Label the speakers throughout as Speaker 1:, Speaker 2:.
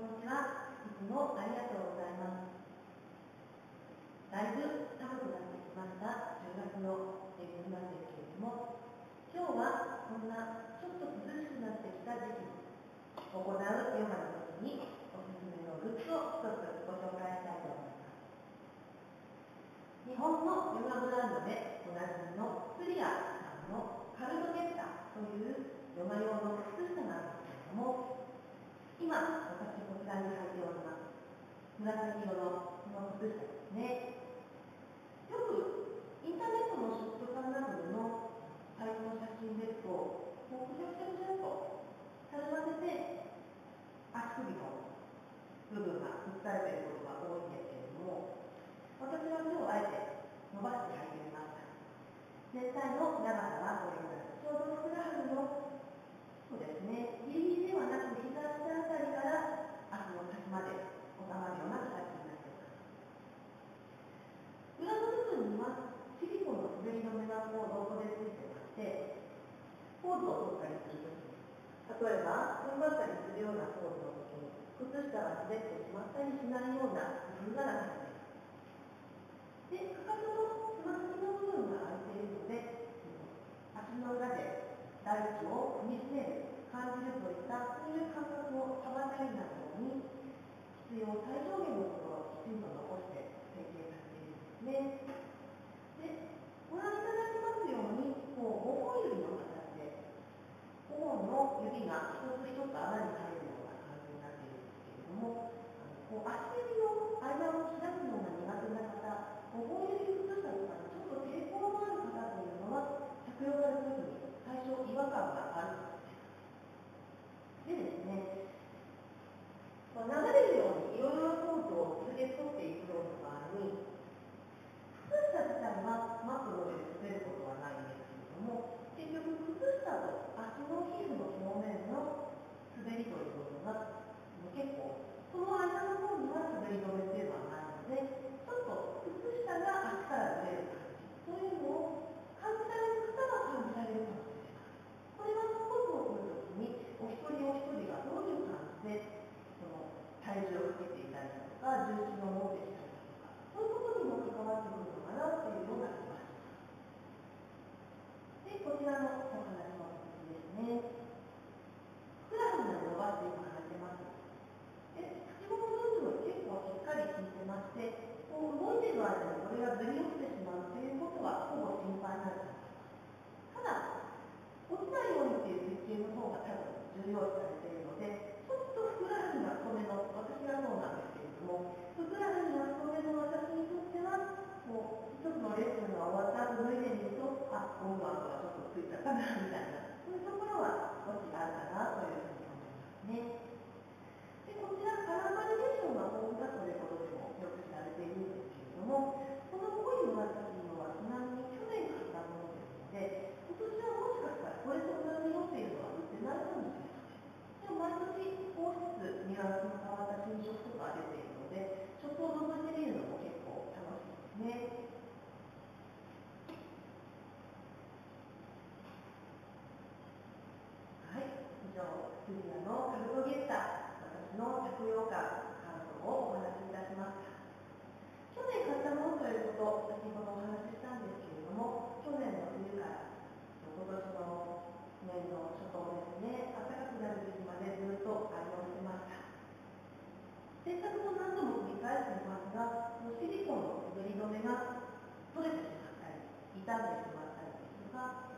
Speaker 1: んにちは。いつもありがとうございます。だいぶ寒くなってきました10月のエビなんですけれども、今日はこんなちょっと涼しくなってきた時期に行うヨガの時におすすめのグッズを一つご紹介したいと思います。日本のヨガブランドでおなじみのクリアさんのカルドゲッタというヨガ用の靴下なんですけれども、今、私こちらに履いております。紫色のこの靴下ですね。よくインターネットのショップさんなどでのサイトの写真ですと、もうくしゃくしゃくしゃとたるませて足首の部分が映されていることが多いんですけれども、私は今日あえて伸ばして履いてみました。全体の長さはこれぐらい。ちょうどふくらはぎのそうですね、ギリギリではなく膝下まで収まるような形になっています。裏の部分にはシリコンの滑り止めがこうロードでついてまして、ポーズを取ったりするときに、例えば踏ん張ったりするようなポーズのときに、靴下が滑ってしまったりしないような工夫がなされています。で、かかとのつま先の部分が空いているので、足の裏で大地を踏みしめる、感じるといったそういう感覚を幅たりなように必要最小限のところをきちんと残して設計されているんですね。で、ご覧いただきますように、こう5本指の形で5本の指が一つ一つ穴に入るような感じになっているんですけれども、こう足指の間を開くのが苦手な方、5本指靴下とかちょっと抵抗のある方というのは着用されるときに最初違和感があるでですね、まあ、流れるようにいろいろなポーズを続けて取っていくような場合に、靴下自体はマットの上で滑ることはないんですけれども、結局靴下と足の皮膚の表面の滑りという部分が結構、この間の方には滑り止めっていうのはないので、ちょっと靴下が足からずれる感じ、そういうのを感じられる方は感じられるかもしれない。これはスポーツをするときに、お一人お一人がどういう感じで、そ体重をかけていたりだとか、重心を持ってきたりだとか、そういうことにも関わってくるのかなっていうような気がします。で、こちらのお話の続きですね。ふくらはぎまで伸ばして今履いてます。で、口元の部分結構しっかり効いてまして、こう動いてる間にこれがずり落ちてしまうということはほぼ心配ないと思います。ただ、落ちないようにっていう設計の方が多分重要視されているので、ちょっとふくらはぎが太めの、私がそうなんですけれども、ふくらはぎが太めの私にとっては、もう一つのレッスンが終わった後脱いでみると、あ、音楽がちょっとついたかな、みたいな、そういうところは少しあるかなというふうに思いますね。で、こちらカラーバリエーションが豊富だということでもよく知られているんですけれども、この濃い紫色はちなみに去年買ったものですので、今年はもしかしたらこれと同じ色っていうのは売ってないかもしれません。でも毎年少しずつニュアンスの変わった新色とか出ているので、ショップを覗いてみるのも結構楽しいですね。はい、以上、クリアのカルトゲッター、私の着用感、感想をお話しいたしました。去年買ったものということ、先ほどお話ししたんですけれども、去年の冬から今年の年の初頭ですね、暖かくなる時期までずっと愛用してました。洗濯も何度も繰り返していますが、シリコンの滑り止めが取れてしまったり、傷んでしまったりですとか、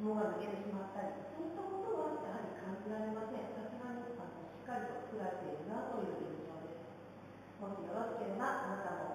Speaker 1: 紐が抜けてしまったり、そういったことはやはりくられません。さすがに、しっかりと作られているなという印象です。もしよろしければ、あなたも